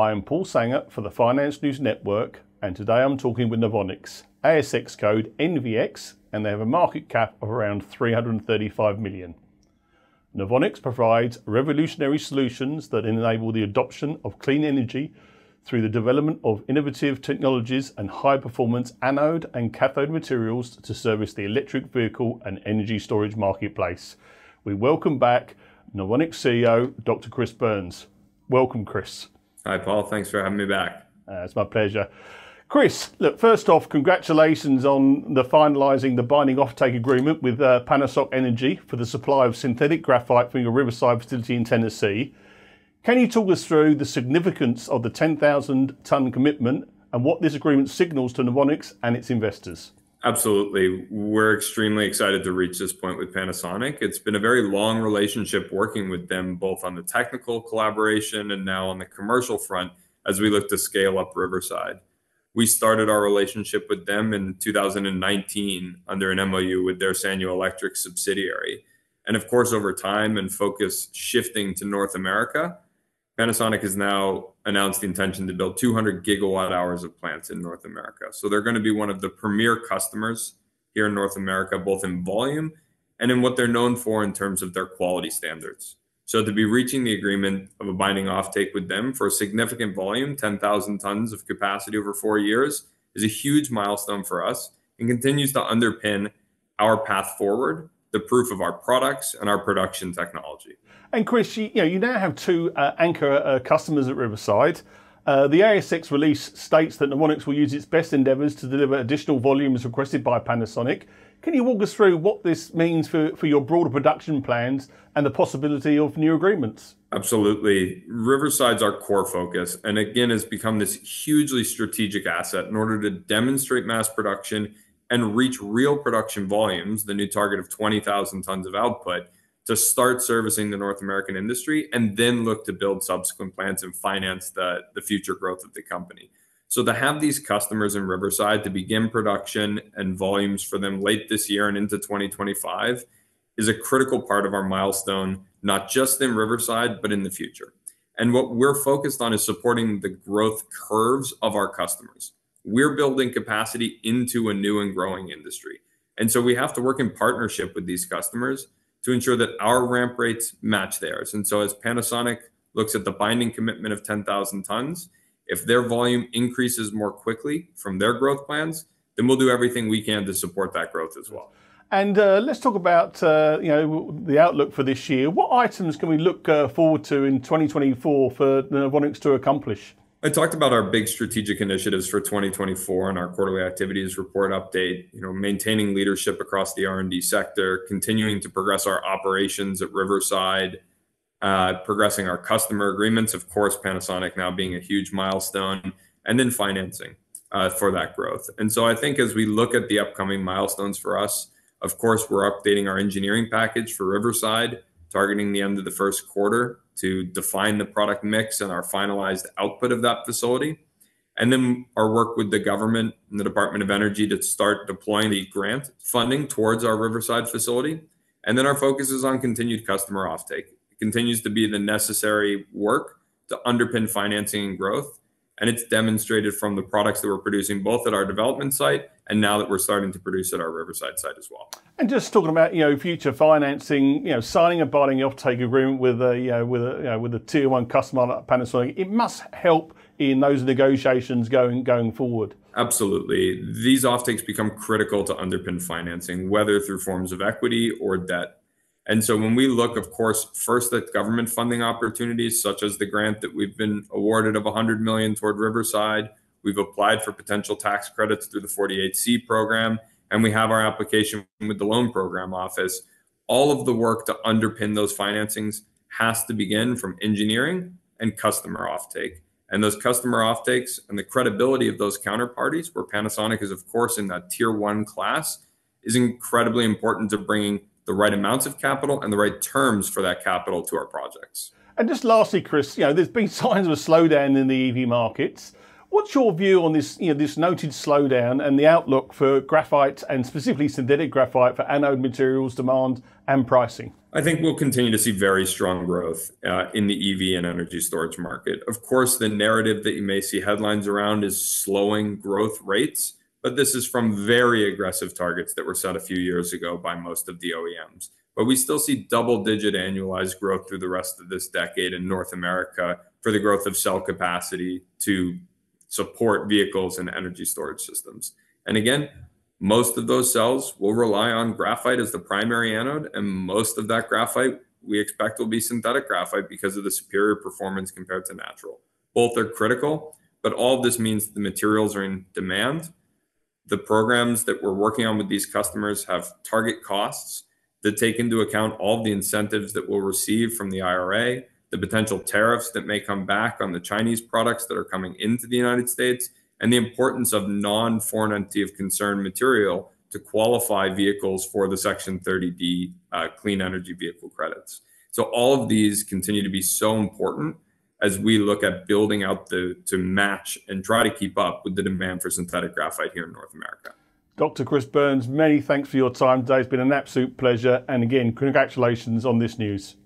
I am Paul Sanger for the Finance News Network, and today I'm talking with Novonix, ASX code NVX, and they have a market cap of around 335 million. Novonix provides revolutionary solutions that enable the adoption of clean energy through the development of innovative technologies and high performance anode and cathode materials to service the electric vehicle and energy storage marketplace. We welcome back Novonix CEO, Dr. Chris Burns. Welcome, Chris. Hi, Paul. Thanks for having me back. Uh, it's my pleasure. Chris, look, first off, congratulations on the finalising the binding offtake agreement with uh, Panasonic Energy for the supply of synthetic graphite from your Riverside facility in Tennessee. Can you talk us through the significance of the 10,000 tonne commitment and what this agreement signals to Novonix and its investors? Absolutely. We're extremely excited to reach this point with Panasonic. It's been a very long relationship working with them, both on the technical collaboration and now on the commercial front as we look to scale up Riverside. We started our relationship with them in 2019 under an MOU with their Sanyo Electric subsidiary. And of course, over time and focus shifting to North America, Panasonic has now announced the intention to build 200 gigawatt hours of plants in North America. So they're going to be one of the premier customers here in North America, both in volume and in what they're known for in terms of their quality standards. So to be reaching the agreement of a binding offtake with them for a significant volume, 10,000 tons of capacity over four years, is a huge milestone for us and continues to underpin our path forward, the proof of our products and our production technology. And Chris, you, you know, you now have two uh, anchor uh, customers at Riverside. Uh, the ASX release states that Novonix will use its best endeavours to deliver additional volumes requested by Panasonic. Can you walk us through what this means for, for your broader production plans and the possibility of new agreements? Absolutely. Riverside's our core focus, and again, has become this hugely strategic asset in order to demonstrate mass production and reach real production volumes, the new target of 20,000 tons of output to start servicing the North American industry and then look to build subsequent plants and finance the, the future growth of the company. So to have these customers in Riverside to begin production and volumes for them late this year and into 2025 is a critical part of our milestone, not just in Riverside, but in the future. And what we're focused on is supporting the growth curves of our customers. We're building capacity into a new and growing industry. And so we have to work in partnership with these customers to ensure that our ramp rates match theirs. And so as Panasonic looks at the binding commitment of 10,000 tons, if their volume increases more quickly from their growth plans, then we'll do everything we can to support that growth as well. And uh, let's talk about uh, you know the outlook for this year. What items can we look uh, forward to in 2024 for Novonix to accomplish? I talked about our big strategic initiatives for 2024 and our quarterly activities report update. You know, maintaining leadership across the R&D sector, continuing to progress our operations at Riverside, uh, progressing our customer agreements. Of course, Panasonic now being a huge milestone, and then financing uh, for that growth. And so, I think as we look at the upcoming milestones for us, of course, we're updating our engineering package for Riverside, targeting the end of the first quarter to define the product mix and our finalized output of that facility. And then our work with the government and the Department of Energy to start deploying the grant funding towards our Riverside facility. And then our focus is on continued customer offtake. It continues to be the necessary work to underpin financing and growth and it's demonstrated from the products that we're producing both at our development site and now that we're starting to produce at our Riverside site as well. And just talking about you know future financing, you know signing a binding offtake agreement with a you know with a you know, with a tier one customer like Panasonic, it must help in those negotiations going going forward. Absolutely, these offtakes become critical to underpin financing, whether through forms of equity or debt. And so when we look, of course, first at government funding opportunities, such as the grant that we've been awarded of 100 million toward Riverside, we've applied for potential tax credits through the 48C program, and we have our application with the loan program office. All of the work to underpin those financings has to begin from engineering and customer offtake. And those customer offtakes and the credibility of those counterparties, where Panasonic is, of course, in that tier one class, is incredibly important to bringing the right amounts of capital and the right terms for that capital to our projects. And just lastly, Chris, you know, there's been signs of a slowdown in the EV markets. What's your view on this, you know, this noted slowdown and the outlook for graphite and specifically synthetic graphite for anode materials demand and pricing? I think we'll continue to see very strong growth uh, in the EV and energy storage market. Of course, the narrative that you may see headlines around is slowing growth rates, but this is from very aggressive targets that were set a few years ago by most of the OEMs. But we still see double-digit annualized growth through the rest of this decade in North America for the growth of cell capacity to support vehicles and energy storage systems. And again, most of those cells will rely on graphite as the primary anode, and most of that graphite we expect will be synthetic graphite because of the superior performance compared to natural. Both are critical, but all of this means the materials are in demand. The programs that we're working on with these customers have target costs that take into account all the incentives that we'll receive from the IRA, the potential tariffs that may come back on the Chinese products that are coming into the United States, and the importance of non-Foreign Entity of Concern material to qualify vehicles for the Section 30D uh, clean energy vehicle credits. So all of these continue to be so important as we look at building out the to match and try to keep up with the demand for synthetic graphite here in North America. Dr. Chris Burns, many thanks for your time today. It's been an absolute pleasure. And again, congratulations on this news.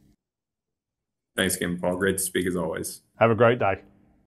Thanks again, Paul. Great to speak as always. Have a great day.